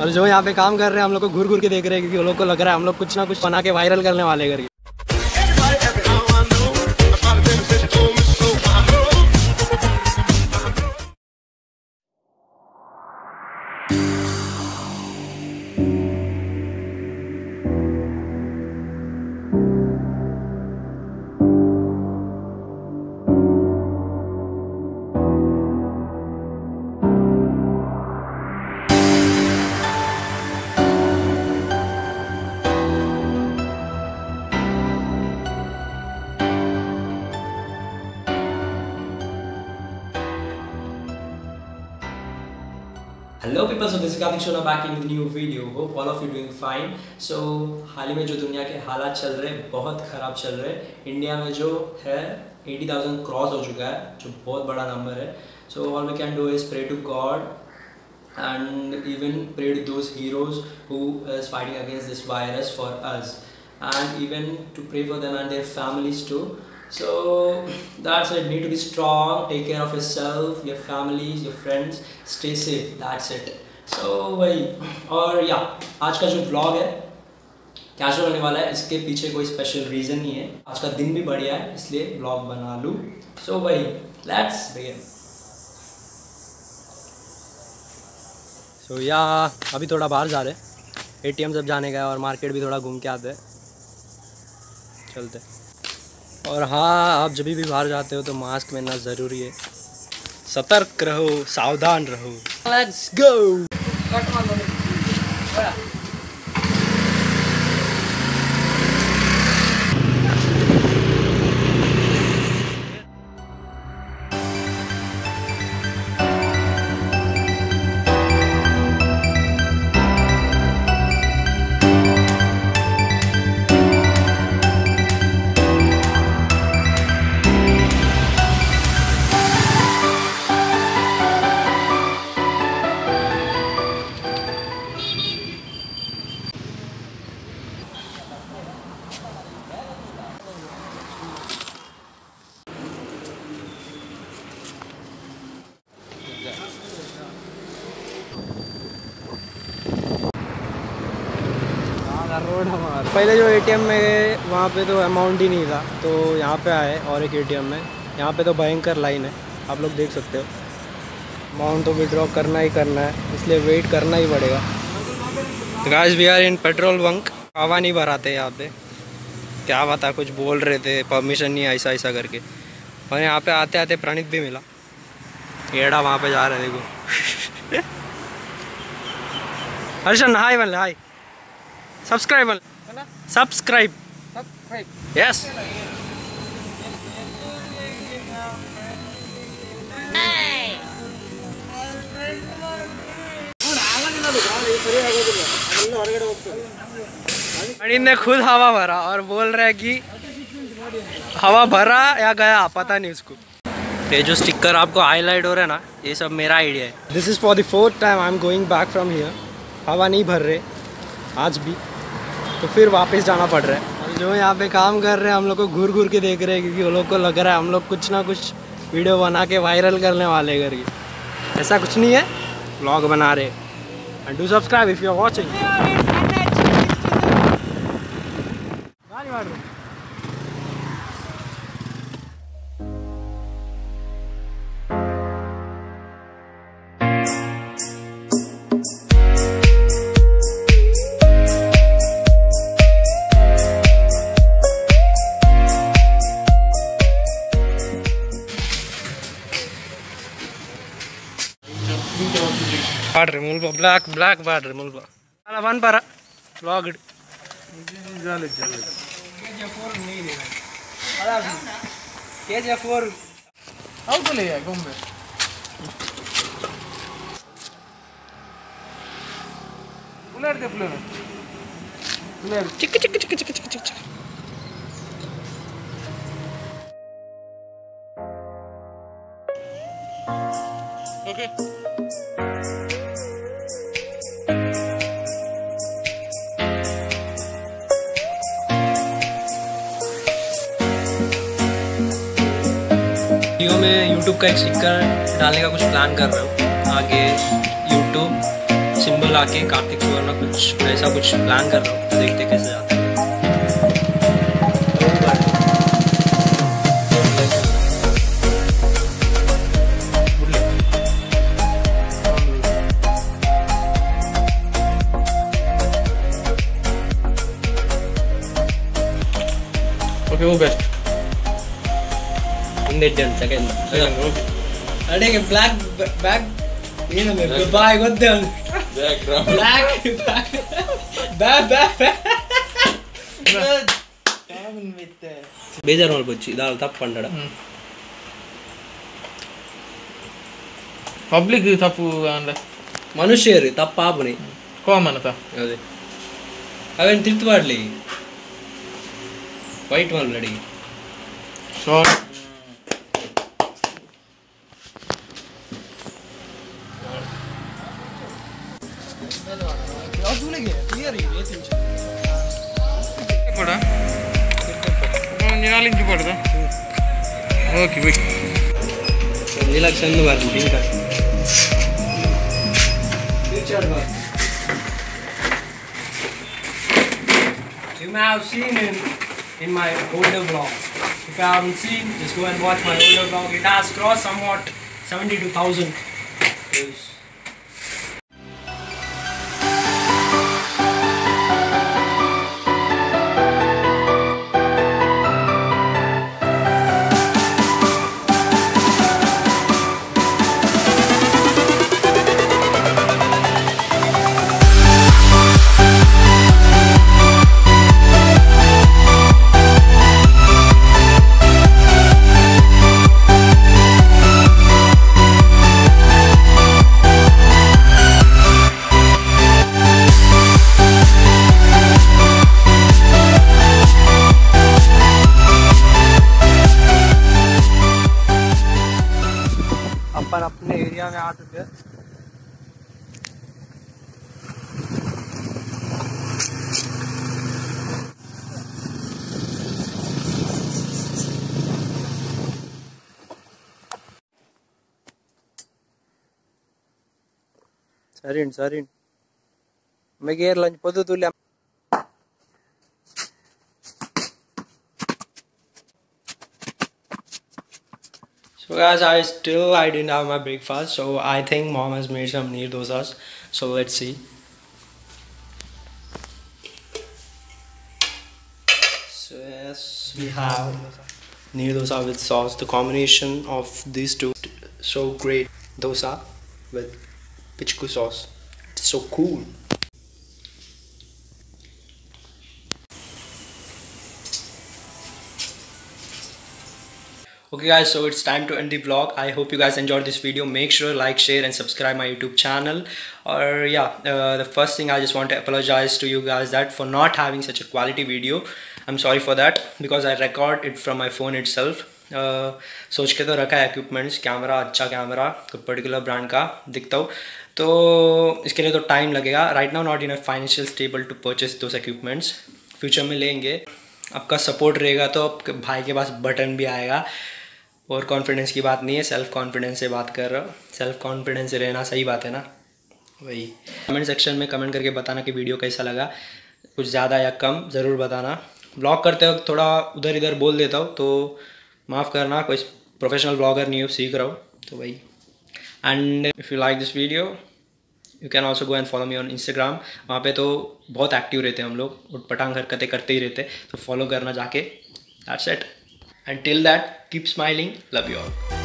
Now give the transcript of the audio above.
और जो यहाँ पे काम कर रहे हैं, हम लोग को घूर घूर के देख रहे हैं, क्योंकि लोग को लग रहा है हम लोग कुछ ना कुछ बना के वायरल करने वाले करके people so this back in new video hope all of you doing fine so हाल ही में जो दुनिया के हालात चल रहे हैं बहुत ख़राब चल रहे हैं। इंडिया में जो है 80,000 क्रॉस हो चुका है जो बहुत बड़ा नंबर है। So all we can do is pray to God and even pray to those heroes who is fighting against this virus for us and even to pray for them and their families to so that's it. Need to be strong. Take care of yourself your families your friends. Stay safe. That's it. So वही। और या आज का जो blog है क्या casual होने वाला है इसके पीछे कोई स्पेशल रीज़न नहीं है। आज का दिन भी बढ़िया है इसलिए ब्लॉग बना लूँ। सो so, वही। लेट्स begin सो या अभी थोड़ा बाहर जा रहे हैं। एटीएम सब जाने है और मार्केट भी थोड़ा घूम के आते हैं। चलते और हाँ आप जब भी बाहर जाते हो तो मास्क पहनना ज़रूरी है। सतर्क रहो सावधान रहो। लेट्स गो কাঠমান্ডু रोड हमारा। पहले जो एटीएम में वहाँ पे तो अमाउंट ही नहीं था। तो यहाँ पे आए और एक एटीएम में। यहाँ पे तो भयंकर लाइन है। आप लोग देख सकते हो। अमाउंट तो विड्रॉ करना ही करना है। इसलिए वेट करना ही पड़ेगा। Guys we are in petrol bunk हवा नहीं भराते यहाँ पे। क्या बता कुछ बोल रहे थे परमिशन नहीं ऐसा ऐसा करके। और यहाँ पे आते आते प्रणीत भी मिला। येड़ा वहाँ पे जा रहे देखो। हर्षन हाय बन hi subscribe subscribe yes Anil ने खुद हवा भरा और बोल रहा है कि हवा भरा या गया पता नहीं उसको। ये जो स्टिकर आपको हाईलाइट हो रहा है ना ये सब मेरा आइडिया है। This is for the fourth time I am going back from here हवा नहीं भर रहे आज भी। तो फिर वापस जाना पड़ रहा है और जो यहाँ पे काम कर रहे हैं हम लोग को घूर घूर के देख रहे हैं क्योंकि वो लोग को लग रहा है हम लोग कुछ ना कुछ वीडियो बना के वायरल करने वाले करके ऐसा कुछ नहीं है ब्लॉग बना रहे and do subscribe if you are watching baud remove black black baud remove ಅಲ್ಲ ಬನ್ ಬರ logged K G F four Alcol é, gombe. Pular de pular. Pular. ಚಿಕ್ಕ ಚಿಕ್ಕ ಚಿಕ್ಕ ಚಿಕ್ಕ ಚಿಕ್ಕ ಚಿಕ್ಕ ಚಿಕ್ಕ Okay. वीडियो में यूट्यूब का एक स्टिकर डालने का कुछ प्लान कर रहा हूँ? आगे यूट्यूब सिंबल आके कार्तिक सुवर्ण कुछ ऐसा कुछ प्लान कर रहा हूँ तो देखते कैसे जाता है। ओके वो बेस्ट ಹಿಂದೆ? ಸೆಕೆಂಡ್ ಅಡಿಗೆ ಅಡೆಗೆ ಬ್ಲ್ಯಾಕ್ ಬ್ಯಾಗ್ ಏನು ಬಾಯ್ ಗೊತ್ತೇ ಒಂದು ಬ್ಲ್ಯಾಕ್ ಬ್ಯಾ ಬ್ಯಾ ಬೇಜಾರು ಮಾಡ್ಕೊಚ್ಚಿ ಇದಾಳು ತಪ್ಪು ಪಂಡಡ. ಪಬ್ಲಿಕ್ ತಪ್ಪು ಅಂದ ಮನುಷ್ಯರು ತಪ್ಪ ಆಪುನಿ ಕಾಮನ್ ತ? ಅದೇ ಅವೇನು ತಿರ್ತು ಮಾಡಲಿ? Wait ಮಾಡ್ಲಡಿ short You may have seen in, in my older vlog. If you haven't seen, just go and watch my older vlog. It has crossed somewhat 72,000 views. ya Sarin, sarin. Mengir lanjut, potong tulang. Guys, I still I didn't have my breakfast, so I think mom has made some neer dosas. So let's see. So yes, we have neer dosa with sauce. The combination of these two, so great. Dosa with pichku sauce. It's so cool. Okay guys so it's time to end the vlog i hope you guys enjoyed this video make sure to like share and subscribe my youtube channel or yeah uh, the first thing i just want to apologize to you guys that for not having such a quality video i'm sorry for that because i record it from my phone itself uh, सोच के तो रखा है equipments camera अच्छा camera particular brand का दिखता हूँ तो इसके लिए तो टाइम लगेगा right now not in a financial stable to purchase those equipments future में लेंगे आपका सपोर्ट रहेगा तो आपके भाई के पास बटन भी आएगा और कॉन्फिडेंस की बात नहीं है सेल्फ कॉन्फिडेंस से बात कर रहा हूँ। सेल्फ कॉन्फिडेंस से रहना सही बात है ना? वही। कमेंट सेक्शन में कमेंट करके बताना कि वीडियो कैसा लगा। कुछ ज़्यादा या कम, ज़रूर बताना। ब्लॉग करते वक्त थोड़ा उधर इधर बोल देता हूँ तो माफ़ करना, कोई प्रोफेशनल ब्लॉगर नहीं हो, सीख रहा हूँ तो वही। And if you like this video you can also go and follow me on Instagram वहाँ पे तो बहुत एक्टिव रहते हैं हम लोग, उठपटांग हरकतें करते ही रहते तो फॉलो करना जाके। That's it And till that, keep smiling. Love you all.